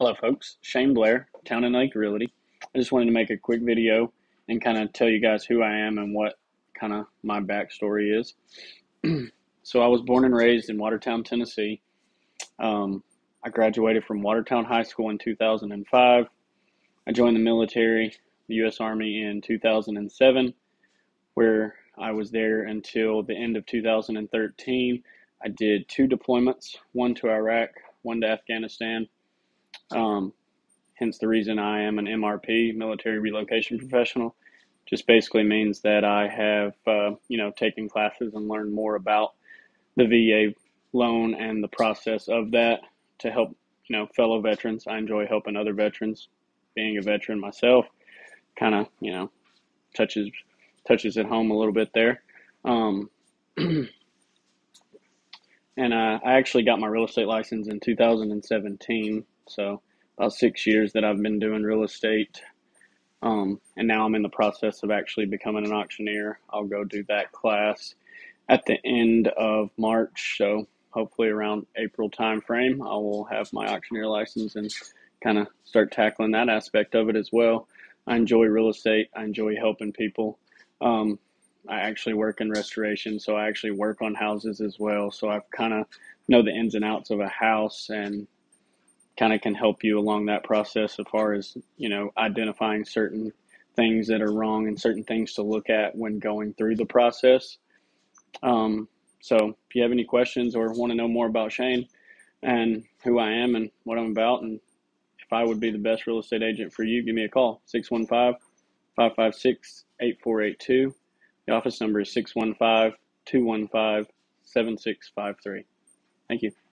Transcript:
Hello, folks. Shane Blair, Town and Lake Realty. I just wanted to make a quick video and kind of tell you guys who I am and what kind of my backstory is. so, I was born and raised in Watertown, Tennessee. Um, I graduated from Watertown High School in 2005. I joined the military, the U.S. Army, in 2007, where I was there until the end of 2013. I did two deployments, one to Iraq, one to Afghanistan. Um, hence the reason I am an MRP, military relocation professional. Just basically means that I have, uh, you know, taken classes and learned more about the VA loan and the process of that to help, you know, fellow veterans. I enjoy helping other veterans. Being a veteran myself, kind of, you know, touches touches at home a little bit there. Um, and uh, I actually got my real estate license in 2017. So about six years that I've been doing real estate. Um, and now I'm in the process of actually becoming an auctioneer. I'll go do that class at the end of March. So hopefully around April timeframe, I will have my auctioneer license and kind of start tackling that aspect of it as well. I enjoy real estate. I enjoy helping people. Um, I actually work in restoration, so I actually work on houses as well. So I've kind of know the ins and outs of a house and kind of can help you along that process as far as you know identifying certain things that are wrong and certain things to look at when going through the process. Um, so if you have any questions or want to know more about Shane and who I am and what I'm about and if I would be the best real estate agent for you, give me a call 615 556 8482. The office number is 615 215 7653. Thank you.